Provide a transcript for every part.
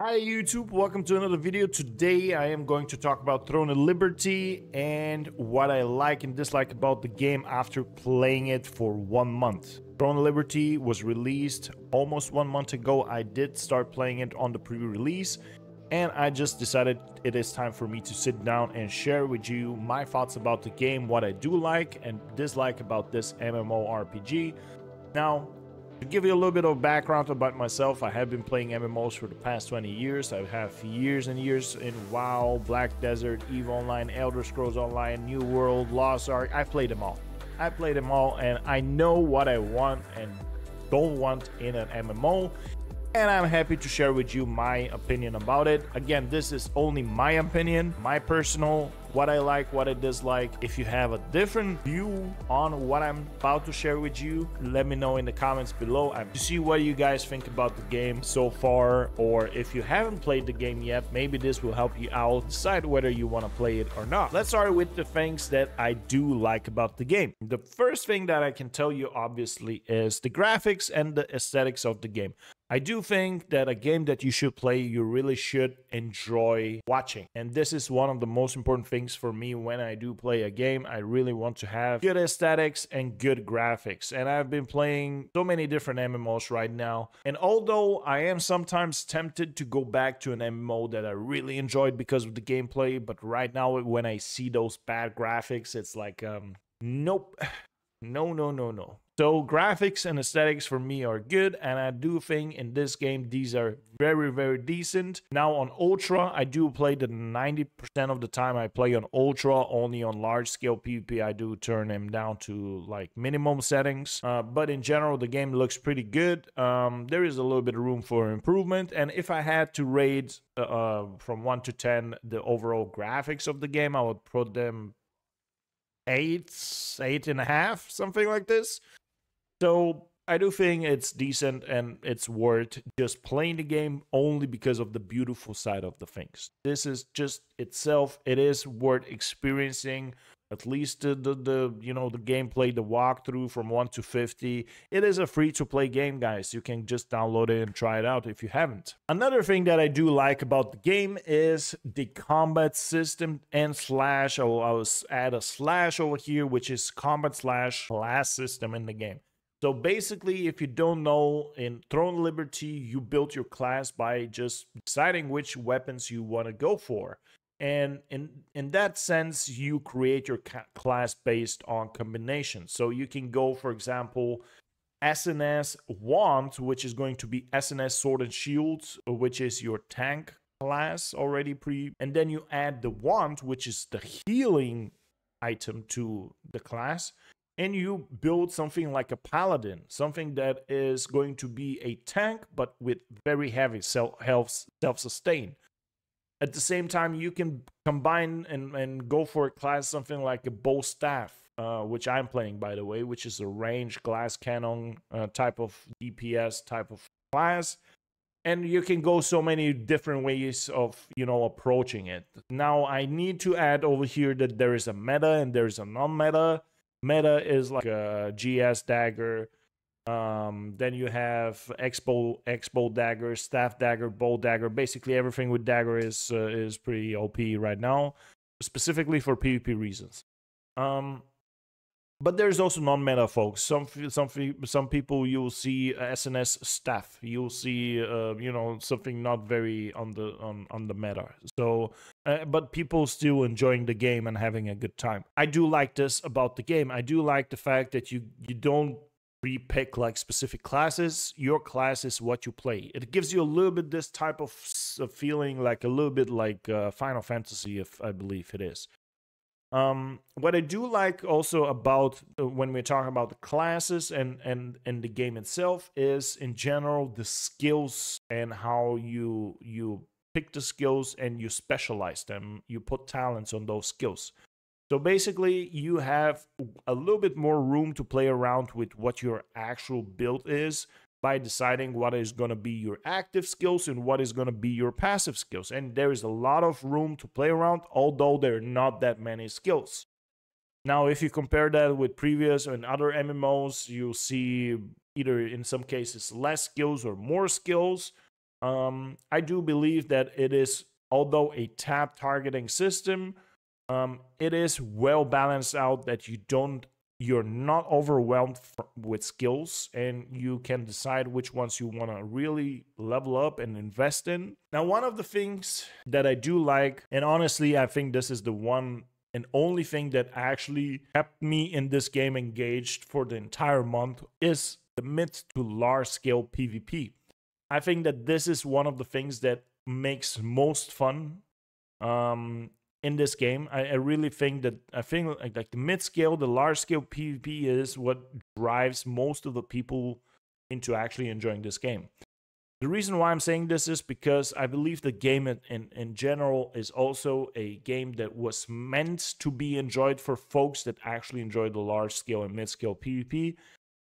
Hi YouTube, welcome to another video. Today I am going to talk about Throne of Liberty and what I like and dislike about the game after playing it for one month. Throne of Liberty was released almost one month ago. I did start playing it on the pre-release and I just decided it is time for me to sit down and share with you my thoughts about the game, what I do like and dislike about this MMORPG. Now, to give you a little bit of background about myself, I have been playing MMOs for the past 20 years. I have years and years in WoW, Black Desert, EVE Online, Elder Scrolls Online, New World, Lost Ark. I played them all. I played them all and I know what I want and don't want in an MMO and I'm happy to share with you my opinion about it. Again, this is only my opinion, my personal, what I like, what I dislike. If you have a different view on what I'm about to share with you, let me know in the comments below. To see what you guys think about the game so far, or if you haven't played the game yet, maybe this will help you out decide whether you want to play it or not. Let's start with the things that I do like about the game. The first thing that I can tell you obviously is the graphics and the aesthetics of the game. I do think that a game that you should play, you really should enjoy watching. And this is one of the most important things for me when I do play a game. I really want to have good aesthetics and good graphics. And I've been playing so many different MMOs right now. And although I am sometimes tempted to go back to an MMO that I really enjoyed because of the gameplay, but right now when I see those bad graphics, it's like, um, nope. No, no, no, no. So graphics and aesthetics for me are good, and I do think in this game these are very, very decent. Now on Ultra, I do play the 90% of the time I play on Ultra, only on large scale PvP I do turn them down to like minimum settings. Uh, but in general, the game looks pretty good. Um, there is a little bit of room for improvement, and if I had to rate uh, uh from 1 to 10 the overall graphics of the game, I would put them eight, eight and a half, something like this. So I do think it's decent and it's worth just playing the game only because of the beautiful side of the things. This is just itself, it is worth experiencing at least the, the, the you know the gameplay the walkthrough from 1 to 50 it is a free to play game guys. You can just download it and try it out if you haven't. Another thing that i do like about the game is the combat system and slash oh I'll add a slash over here which is combat slash class system in the game. So basically, if you don't know, in Throne Liberty, you build your class by just deciding which weapons you want to go for. And in, in that sense, you create your class based on combinations. So you can go, for example, SNS Wand, which is going to be SNS Sword and Shield, which is your tank class already pre. And then you add the Wand, which is the healing item to the class and you build something like a paladin, something that is going to be a tank but with very heavy self health self sustain. At the same time, you can combine and, and go for a class something like a bow staff, uh, which I'm playing by the way, which is a range glass cannon uh, type of DPS type of class. And you can go so many different ways of you know approaching it. Now I need to add over here that there is a meta and there is a non-meta Meta is like a GS dagger. Um, then you have XBow XBow dagger, staff dagger, bow dagger. Basically, everything with dagger is uh, is pretty OP right now, specifically for PvP reasons. Um, but there's also non-meta folks. Some some some people you'll see SNS staff. You'll see uh, you know something not very on the on on the meta. So, uh, but people still enjoying the game and having a good time. I do like this about the game. I do like the fact that you you don't re-pick like specific classes. Your class is what you play. It gives you a little bit this type of, of feeling, like a little bit like uh, Final Fantasy, if I believe it is. Um, what I do like also about uh, when we're talking about the classes and and and the game itself is in general the skills and how you you pick the skills and you specialize them. You put talents on those skills. So basically, you have a little bit more room to play around with what your actual build is by deciding what is going to be your active skills and what is going to be your passive skills. And there is a lot of room to play around, although there are not that many skills. Now, if you compare that with previous and other MMOs, you'll see either in some cases less skills or more skills. Um, I do believe that it is, although a tab targeting system, um, it is well balanced out that you don't you're not overwhelmed with skills and you can decide which ones you want to really level up and invest in. Now, one of the things that I do like, and honestly, I think this is the one and only thing that actually kept me in this game engaged for the entire month, is the mid to large scale PvP. I think that this is one of the things that makes most fun um, in this game. I, I, really think that I think like, like the mid scale, the large scale PvP is what drives most of the people into actually enjoying this game. The reason why I'm saying this is because I believe the game in, in, in general is also a game that was meant to be enjoyed for folks that actually enjoy the large scale and mid scale PvP.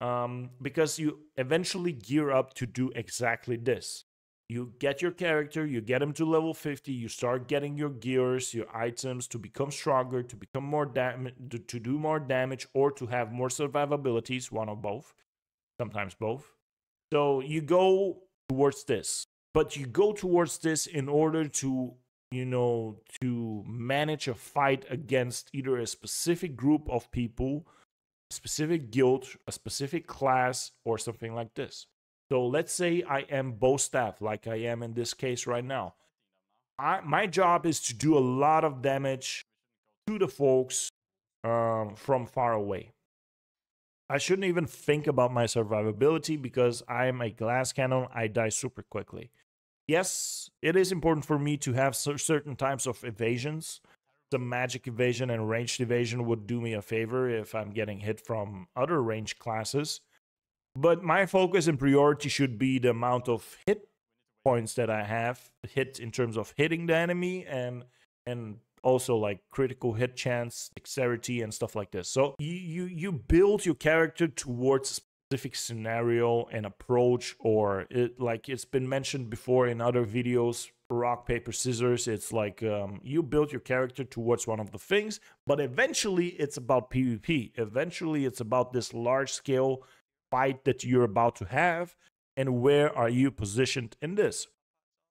Um, because you eventually gear up to do exactly this you get your character, you get him to level 50, you start getting your gears, your items to become stronger, to become more damage, to, do more damage, or to have more survivabilities, one of both, sometimes both. So you go towards this, but you go towards this in order to, you know, to manage a fight against either a specific group of people, a specific guild, a specific class, or something like this. So let's say I am bow staff, like I am in this case right now. I, my job is to do a lot of damage to the folks um, from far away. I shouldn't even think about my survivability because I am a glass cannon. I die super quickly. Yes, it is important for me to have certain types of evasions. The magic evasion and ranged evasion would do me a favor if I'm getting hit from other range classes. But my focus and priority should be the amount of hit points that I have, hit in terms of hitting the enemy and and also like critical hit chance, dexterity, and stuff like this. So you you, you build your character towards specific scenario and approach, or it like it's been mentioned before in other videos. Rock paper scissors. It's like um, you build your character towards one of the things, but eventually it's about PvP. Eventually it's about this large scale fight that you're about to have and where are you positioned in this?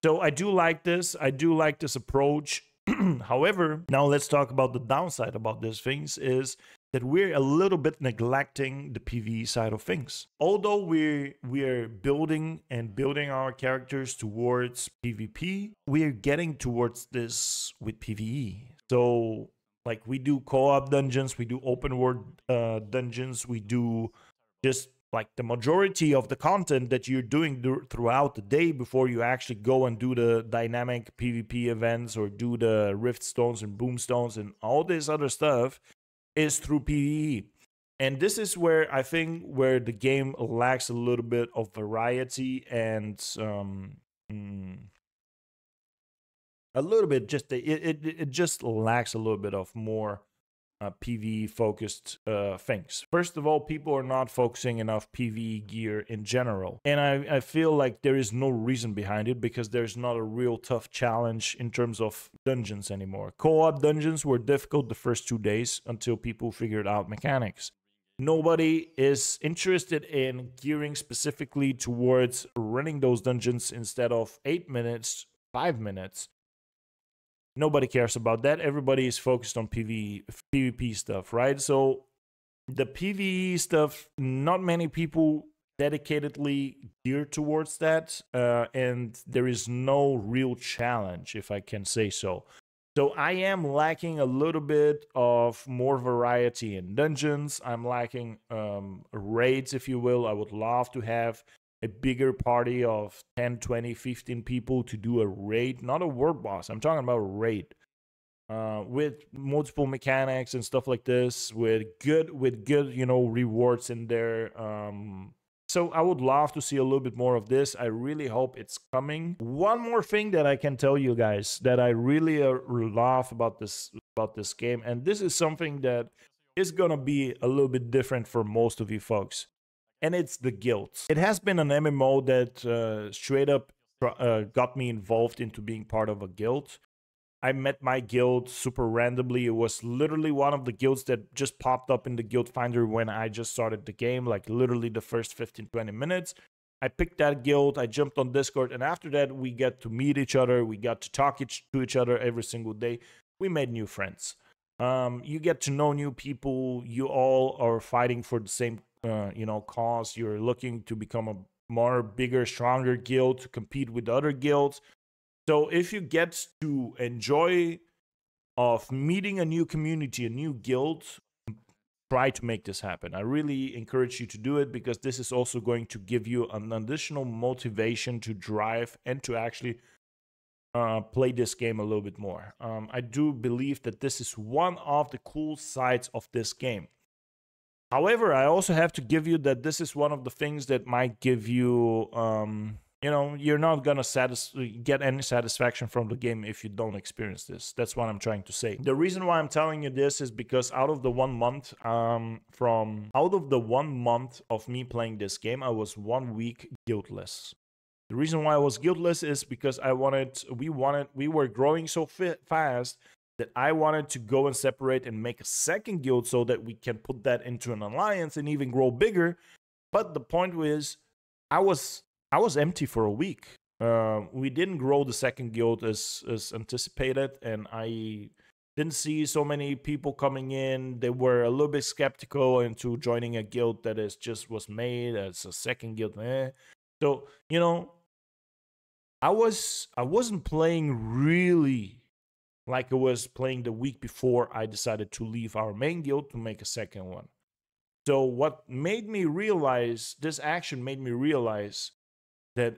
So i do like this i do like this approach. However now let's talk about the downside about these things is that we're a little bit neglecting the pve side of things. Although we're we're building and building our characters towards pvp we're getting towards this with pve so like we do co-op dungeons we do open world uh, dungeons we do just like the majority of the content that you're doing throughout the day before you actually go and do the dynamic PvP events or do the rift stones and boonstones and all this other stuff is through PvE. And this is where I think where the game lacks a little bit of variety and um, mm, a little bit just it, it it just lacks a little bit of more uh, PV focused uh, things. First of all, people are not focusing enough PV gear in general. And I, I feel like there is no reason behind it because there's not a real tough challenge in terms of dungeons anymore. Co op dungeons were difficult the first two days until people figured out mechanics. Nobody is interested in gearing specifically towards running those dungeons instead of eight minutes, five minutes nobody cares about that. Everybody is focused on PV, PvP stuff, right? So the PvE stuff, not many people dedicatedly geared towards that, uh, and there is no real challenge, if I can say so. So I am lacking a little bit of more variety in dungeons. I'm lacking um, raids, if you will. I would love to have a bigger party of 10, 20, 15 people to do a raid, not a world boss. I'm talking about a raid. Uh, with multiple mechanics and stuff like this, with good, with good, you know, rewards in there. Um, so I would love to see a little bit more of this. I really hope it's coming. One more thing that I can tell you guys that I really uh, love about this about this game, and this is something that is gonna be a little bit different for most of you folks and it's the guilds. It has been an MMO that uh, straight up uh, got me involved into being part of a guild. I met my guild super randomly. It was literally one of the guilds that just popped up in the guild finder when I just started the game, like literally the first 15 20 minutes. I picked that guild, I jumped on Discord, and after that, we get to meet each other. We got to talk each, to each other every single day. We made new friends. Um, you get to know new people. You all are fighting for the same, uh, you know, cause. You're looking to become a more bigger, stronger guild to compete with other guilds. So if you get to enjoy of meeting a new community, a new guild, try to make this happen. I really encourage you to do it because this is also going to give you an additional motivation to drive and to actually uh, play this game a little bit more. Um, I do believe that this is one of the cool sides of this game. However, I also have to give you that this is one of the things that might give you um, you know you're not gonna satis- get any satisfaction from the game if you don't experience this. That's what i'm trying to say. The reason why i'm telling you this is because out of the one month um from out of the one month of me playing this game i was one week guiltless. The reason why i was guiltless is because i wanted we wanted we were growing so fast that I wanted to go and separate and make a second guild so that we can put that into an alliance and even grow bigger. But the point was, I was I was empty for a week. Uh, we didn't grow the second guild as as anticipated, and I didn't see so many people coming in. They were a little bit skeptical into joining a guild that is just was made as a second guild. Eh. So you know, I was I wasn't playing really like I was playing the week before I decided to leave our main guild to make a second one. So what made me realize this action made me realize that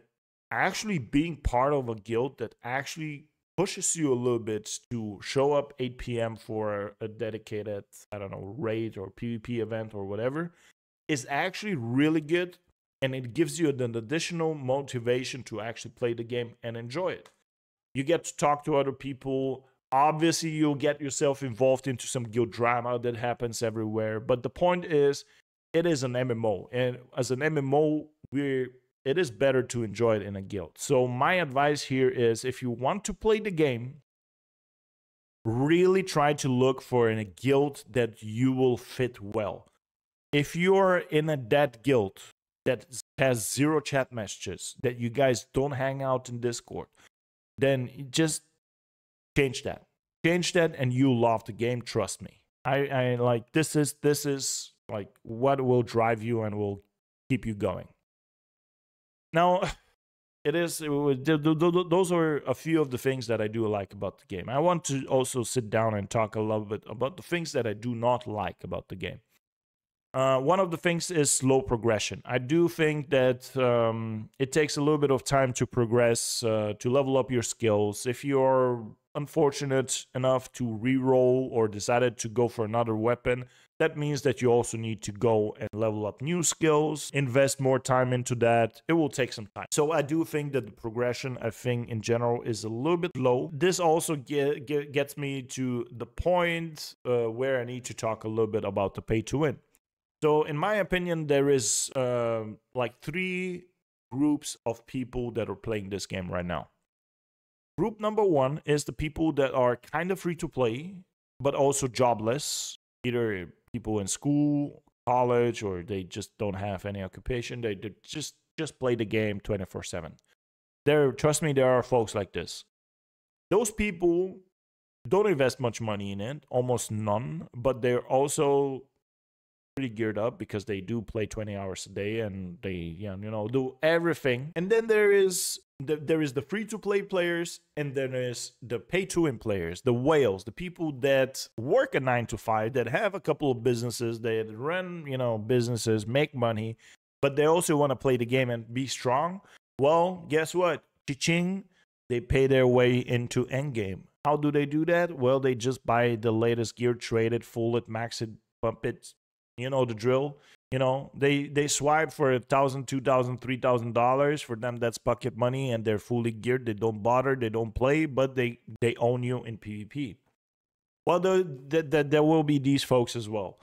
actually being part of a guild that actually pushes you a little bit to show up 8 p.m. for a dedicated, I don't know, raid or PvP event or whatever is actually really good. And it gives you an additional motivation to actually play the game and enjoy it. You get to talk to other people. Obviously, you'll get yourself involved into some guild drama that happens everywhere. But the point is, it is an MMO. And as an MMO, we're it is better to enjoy it in a guild. So my advice here is if you want to play the game, really try to look for in a guild that you will fit well. If you're in a dead guild that has zero chat messages, that you guys don't hang out in Discord, then just change that. Change that and you love the game, trust me. I, I like this is this is like what will drive you and will keep you going. Now, it is those are a few of the things that I do like about the game. I want to also sit down and talk a little bit about the things that I do not like about the game. Uh, one of the things is slow progression. I do think that um, it takes a little bit of time to progress, uh, to level up your skills. If you're unfortunate enough to re-roll or decided to go for another weapon, that means that you also need to go and level up new skills, invest more time into that. It will take some time. So I do think that the progression, I think in general, is a little bit low. This also get, get, gets me to the point uh, where I need to talk a little bit about the pay to win. So in my opinion, there is uh, like three groups of people that are playing this game right now. Group number one is the people that are kind of free to play, but also jobless, either people in school, college, or they just don't have any occupation. They, they just just play the game 24 7. There, trust me, there are folks like this. Those people don't invest much money in it, almost none, but they're also pretty geared up because they do play 20 hours a day and they you know do everything. And then there is the, there is the free to play players and then there's the pay to win players the whales the people that work a 9 to 5 that have a couple of businesses that run you know businesses make money but they also want to play the game and be strong. Well guess what? Ching they pay their way into endgame. How do they do that? Well they just buy the latest gear trade it full it max it bump it you know the drill. You know, they they swipe for a thousand, two thousand, three thousand dollars. For them, that's pocket money, and they're fully geared. They don't bother. They don't play, but they they own you in PvP. Well, the, the, the, there will be these folks as well.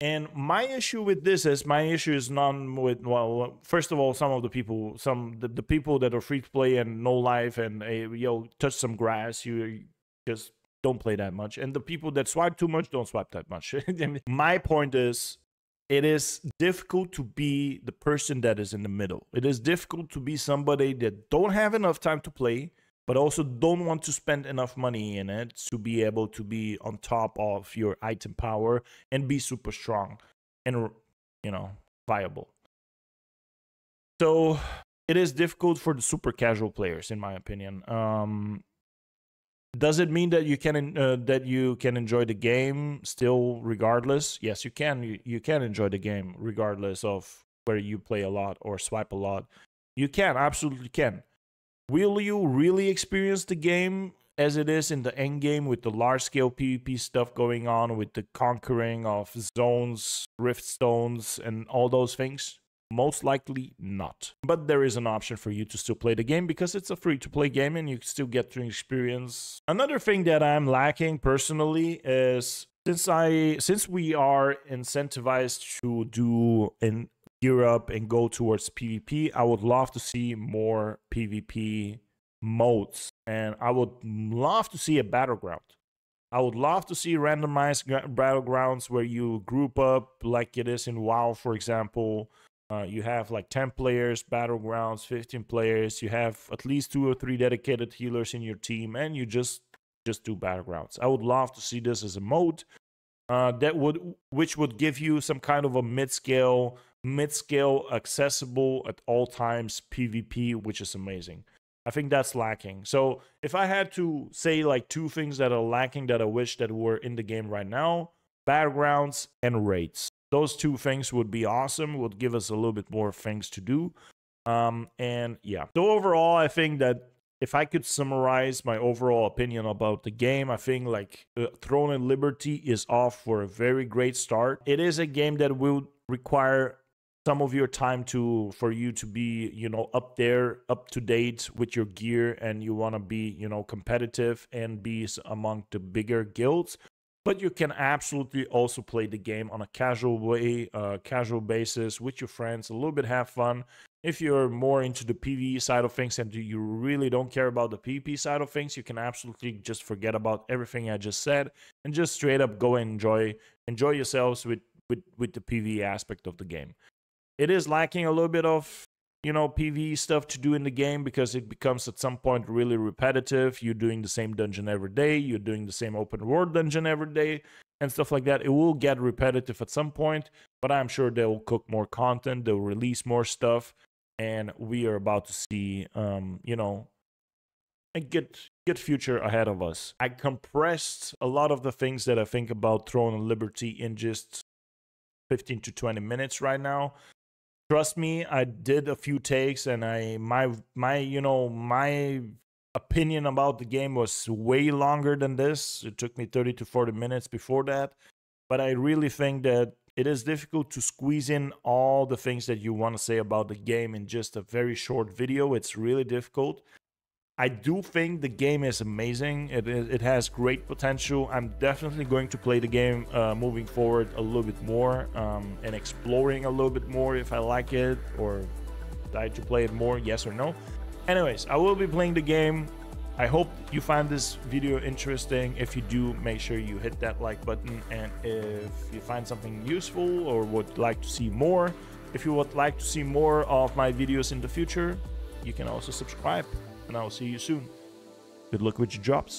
And my issue with this is my issue is not with well, first of all, some of the people, some the, the people that are free to play and no life and uh, yo touch some grass, you just don't play that much. And the people that swipe too much don't swipe that much. my point is it is difficult to be the person that is in the middle. It is difficult to be somebody that don't have enough time to play, but also don't want to spend enough money in it to be able to be on top of your item power and be super strong and you know viable. So it is difficult for the super casual players, in my opinion. Um, does it mean that you can uh, that you can enjoy the game still regardless? Yes, you can. You, you can enjoy the game regardless of where you play a lot or swipe a lot. You can absolutely can. Will you really experience the game as it is in the end game with the large scale PvP stuff going on with the conquering of zones, rift stones, and all those things? Most likely not. But there is an option for you to still play the game because it's a free to play game and you still get to experience. Another thing that I'm lacking personally is since I since we are incentivized to do and gear up and go towards PvP, I would love to see more PvP modes and I would love to see a battleground. I would love to see randomized battlegrounds where you group up like it is in WoW, for example, uh, you have like 10 players, battlegrounds, 15 players. You have at least two or three dedicated healers in your team, and you just just do battlegrounds. I would love to see this as a mode uh, that would which would give you some kind of a mid-scale, mid-scale accessible at all times PvP, which is amazing. I think that's lacking. So if I had to say like two things that are lacking that I wish that were in the game right now, battlegrounds and raids those two things would be awesome would give us a little bit more things to do. Um and yeah. So overall i think that if i could summarize my overall opinion about the game i think like uh, throne and liberty is off for a very great start. It is a game that will require some of your time to for you to be you know up there up to date with your gear and you want to be you know competitive and be among the bigger guilds but you can absolutely also play the game on a casual way, uh, casual basis with your friends, a little bit have fun. If you're more into the PvE side of things and you really don't care about the PvP side of things, you can absolutely just forget about everything I just said and just straight up go and enjoy enjoy yourselves with with with the PvE aspect of the game. It is lacking a little bit of you know PvE stuff to do in the game because it becomes at some point really repetitive. You're doing the same dungeon every day, you're doing the same open world dungeon every day, and stuff like that. It will get repetitive at some point, but I'm sure they'll cook more content, they'll release more stuff, and we are about to see, um, you know, a good good future ahead of us. I compressed a lot of the things that I think about Throne and Liberty in just 15 to 20 minutes right now trust me i did a few takes and i my my you know my opinion about the game was way longer than this. It took me 30 to 40 minutes before that. But i really think that it is difficult to squeeze in all the things that you want to say about the game in just a very short video. It's really difficult I do think the game is amazing. It, it, has great potential. I'm definitely going to play the game uh, moving forward a little bit more um, and exploring a little bit more if I like it or decide to play it more, yes or no. Anyways, I will be playing the game. I hope you find this video interesting. If you do, make sure you hit that like button. And if you find something useful or would like to see more, if you would like to see more of my videos in the future, you can also subscribe and I will see you soon. Good luck with your jobs.